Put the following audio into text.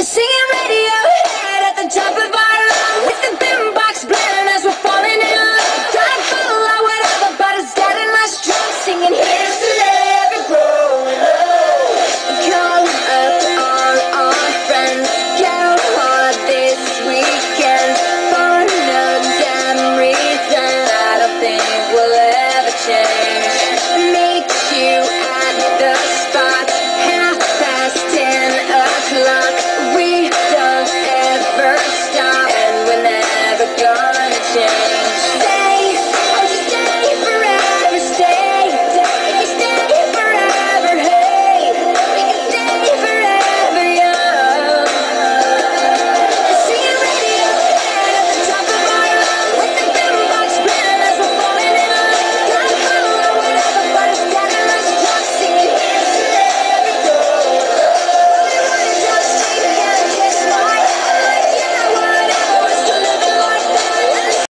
Singing Radiohead yeah.